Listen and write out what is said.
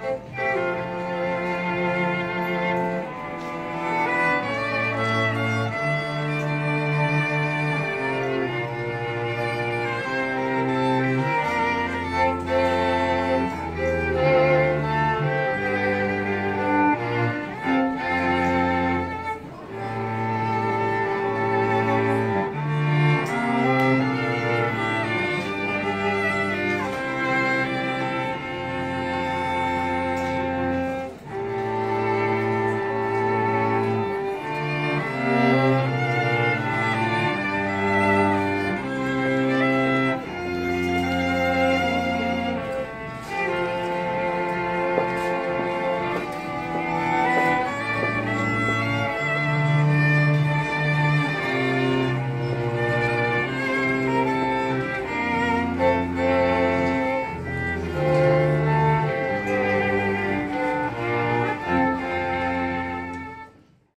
Música